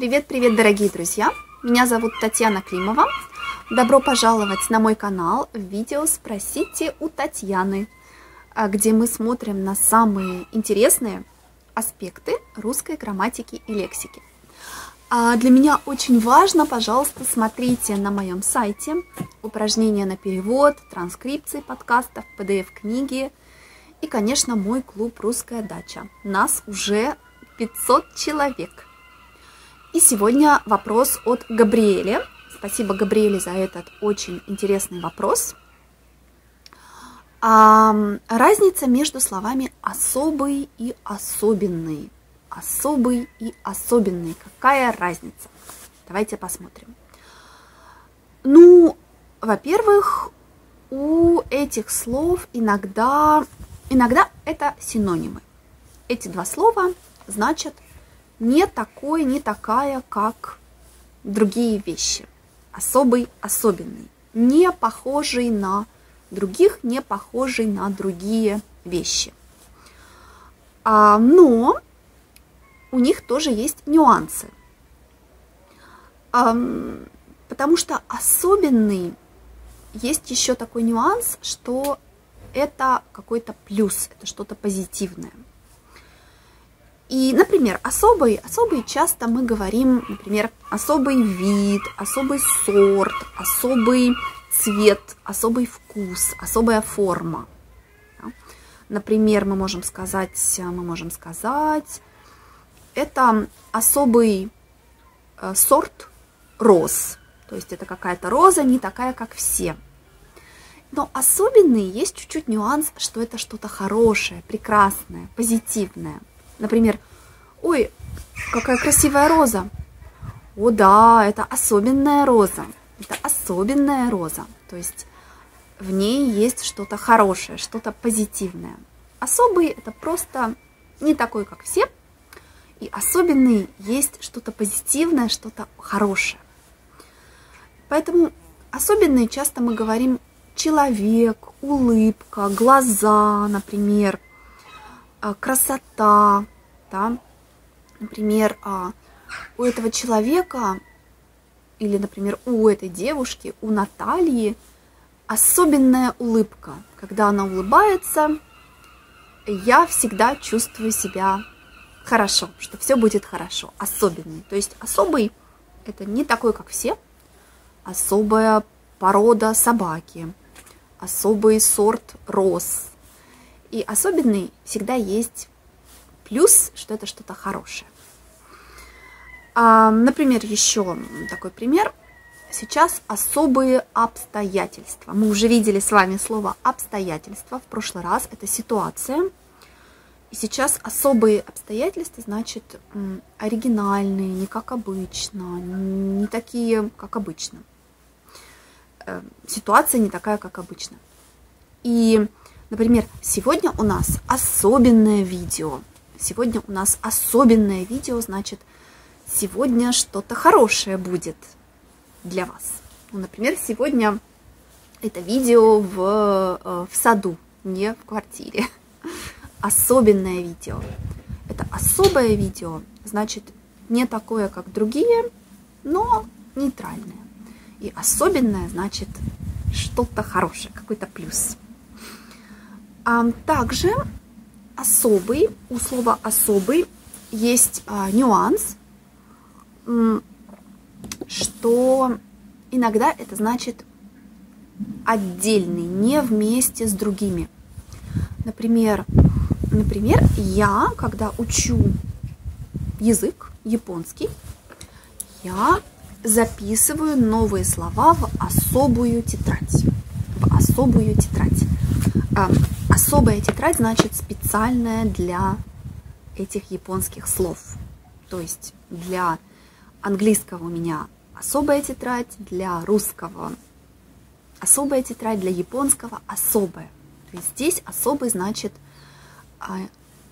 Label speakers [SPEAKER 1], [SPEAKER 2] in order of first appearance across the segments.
[SPEAKER 1] Привет-привет, дорогие друзья! Меня зовут Татьяна Климова. Добро пожаловать на мой канал в видео «Спросите у Татьяны», а, где мы смотрим на самые интересные аспекты русской грамматики и лексики. А для меня очень важно, пожалуйста, смотрите на моем сайте упражнения на перевод, транскрипции подкастов, PDF-книги и, конечно, мой клуб «Русская дача». Нас уже 500 человек. И сегодня вопрос от Габриэля. Спасибо, Габриэле, за этот очень интересный вопрос. А, разница между словами особый и особенный. Особый и особенный. Какая разница? Давайте посмотрим. Ну, во-первых, у этих слов иногда, иногда это синонимы. Эти два слова значат не такой, не такая, как другие вещи. Особый, особенный. Не похожий на других, не похожий на другие вещи. А, но у них тоже есть нюансы. А, потому что особенный есть еще такой нюанс, что это какой-то плюс, это что-то позитивное. И, например, особый, особый часто мы говорим, например, особый вид, особый сорт, особый цвет, особый вкус, особая форма. Например, мы можем сказать, мы можем сказать, это особый э, сорт роз. То есть это какая-то роза не такая, как все. Но особенный есть чуть-чуть нюанс, что это что-то хорошее, прекрасное, позитивное. Например, ой, какая красивая роза. О да, это особенная роза. Это особенная роза. То есть в ней есть что-то хорошее, что-то позитивное. Особый это просто не такой, как все. И особенный есть что-то позитивное, что-то хорошее. Поэтому особенные часто мы говорим человек, улыбка, глаза, например – а, красота, да, например, а, у этого человека или, например, у этой девушки, у Натальи особенная улыбка. Когда она улыбается, я всегда чувствую себя хорошо, что все будет хорошо, особенный. То есть особый – это не такой, как все, особая порода собаки, особый сорт роз, и особенный всегда есть плюс, что это что-то хорошее. А, например, еще такой пример. Сейчас особые обстоятельства. Мы уже видели с вами слово обстоятельства в прошлый раз. Это ситуация. И сейчас особые обстоятельства значит оригинальные, не как обычно, не такие, как обычно. Э, ситуация не такая, как обычно. И Например, сегодня у нас особенное видео. Сегодня у нас особенное видео, значит, сегодня что-то хорошее будет для вас. Ну, например, сегодня это видео в, э, в саду, не в квартире. Особенное видео. Это особое видео, значит, не такое, как другие, но нейтральное. И особенное, значит, что-то хорошее, какой-то плюс. А также особый, у слова особый есть а, нюанс, что иногда это значит отдельный, не вместе с другими. Например, например, я, когда учу язык японский, я записываю новые слова в особую тетрадь. В особую тетрадь. Особая тетрадь значит специальная для этих японских слов. То есть для английского у меня особая тетрадь, для русского особая тетрадь, для японского особая. То есть здесь особый значит а,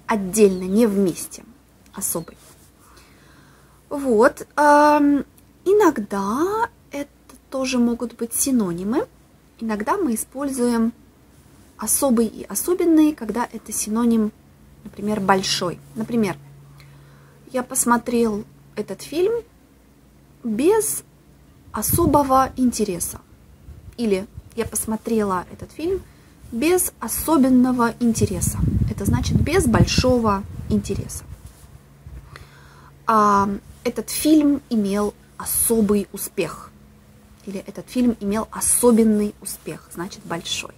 [SPEAKER 1] отдельно, не вместе. Особый. Вот. Иногда это тоже могут быть синонимы. Иногда мы используем особый и особенный, когда это синоним, например, большой. Например, я посмотрел этот фильм без особого интереса. Или я посмотрела этот фильм без особенного интереса. Это значит без большого интереса. А этот фильм имел особый успех. Или этот фильм имел особенный успех, значит большой.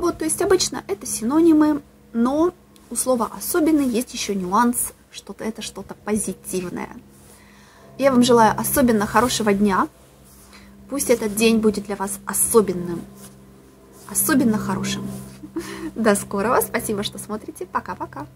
[SPEAKER 1] Вот, то есть обычно это синонимы, но у слова особенный есть еще нюанс, что-то это что-то позитивное. Я вам желаю особенно хорошего дня. Пусть этот день будет для вас особенным, особенно хорошим. До скорого. Спасибо, что смотрите. Пока-пока.